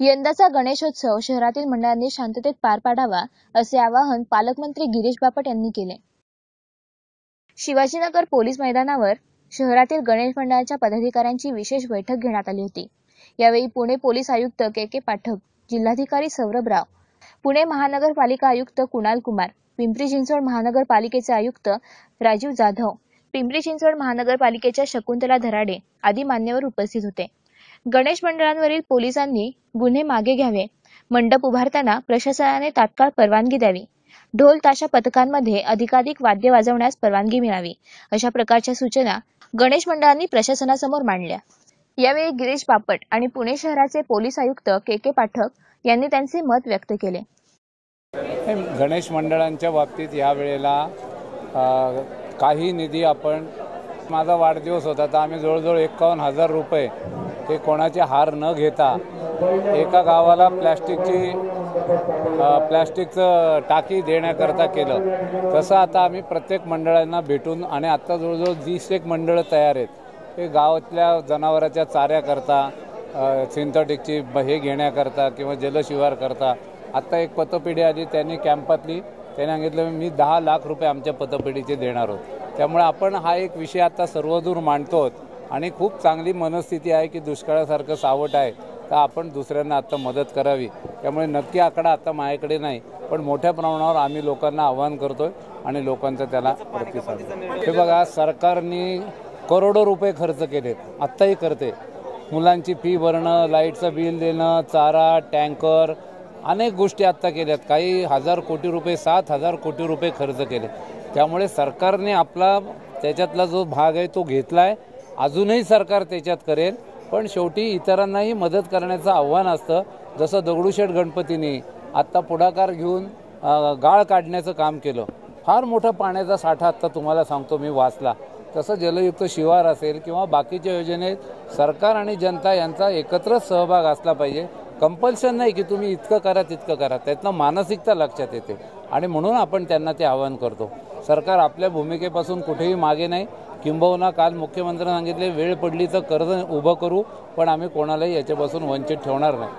यंदाचा गणेशोत्सव शहरातील मंडळांनी शांततेत पार पाडावा असे आवाहन पालकमंत्री गिरीश बापट यांनी केले. शिवाजीनगर पोलीस मैदानावर शहरातील गणेश मंडळाच्या पदाधिकाऱ्यांची विशेष बैठक घेण्यात आली होती. यावेळी पुणे पोलीस आयुक्त के के पाठक जिल्हाधिकारी सौरभ राव पुणे महानगरपालिका आयुक्त कुणाल कुमार पिंपरी चिंचवड महानगरपालिकेचे आयुक्त राजीव जाधव पिंपरी चिंचवड महानगरपालिकेच्या शकुंतला धराडे आदी मान्यवर उपस्थित होते. गणेश मंडळांवरील पोलिसांनी गुन्हे मागे घ्यावे. मंडप उभारताना प्रशासनाने तात्काळ परवानगी द्यावी. ढोल ताशा पथकांमध्ये अधिकाधिक वाद्य वाजवण्यास परवानगी मिळावी अशा प्रकारच्या सूचना गणेश मंडळांनी प्रशासनासमोर मांडल्या. यावेळी गिरीश बापट आणि पुणे शहराचे पोलीस आयुक्त के के पाठक यांनी त्यांचे मत व्यक्त केले. गणेश मंडळांच्या बाबतीत यावेळेला काही निधी आपण माझा वाढदिवस होता तर आम्ही जवळजवळ एकावन्न हजार रुपये हे कोणाचे हार न घेता एका गावाला प्लॅस्टिकची प्लॅस्टिकचं टाकी देण्याकरता केलं. तसं आता आम्ही प्रत्येक मंडळांना भेटून आणि आत्ता जवळजवळ वीस एक मंडळं तयार आहेत. हे गावातल्या जनावरांच्या चाऱ्याकरता सिंथेटिकची हे घेण्याकरता किंवा जलशिवार करता. आत्ता एक पतपिढी आली त्यांनी कॅम्पातली त्याने सांगितलं मी दहा लाख रुपये आमच्या पतपिढीचे देणार आहोत. त्यामुळे आपण हा एक विषय आता सर्वदूर मांडतो आणि खूप चांगली मनस्थिती आहे की दुष्काळासारखं सावट आहे तर आपण दुसऱ्यांना आता मदत करावी. त्यामुळे नक्की आकडा आता माझ्याकडे नाही पण मोठ्या प्रमाणावर आम्ही लोकांना आवाहन करतोय आणि लोकांचा त्याला प्रतिसाद हे बघा सरकारने करोडो रुपये खर्च केलेत आत्ताही करते. मुलांची फी भरणं लाईटचं बिल देणं चारा टँकर अनेक गोष्टी आत्ता केल्यात. काही हजार कोटी रुपये सात हजार कोटी रुपये खर्च केले. त्यामुळे सरकारने आपला त्याच्यातला जो भाग आहे तो घेतला आहे अजूनही सरकार त्याच्यात करेल पण शेवटी इतरांनाही मदत करण्याचं आव्हान असतं. जसं दगडूशेठ गणपतीने आत्ता पुढाकार घेऊन गाळ काढण्याचं काम केलं. फार मोठा पाण्याचा साठा आत्ता तुम्हाला सांगतो मी वाचला. तसं जलयुक्त शिवार असेल किंवा बाकीच्या योजनेत सरकार आणि जनता यांचा एकत्रच सहभाग असला पाहिजे. कंपल्शन नाही की तुम्ही इतकं करा तितकं करा. त्यातनं मानसिकता लक्षात येते. आणि म्हणून आपण त्यांना ते आवाहन करतो. सरकार आपल्या भूमिकेपासून कुठेही मागे नाही. किंबहुना काल मुख्यमंत्र्यांनी सांगितले वेळ पडली तर कर्ज उभं करू पण आम्ही कोणालाही याच्यापासून वंचित ठेवणार नाही.